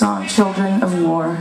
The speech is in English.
song Children of War.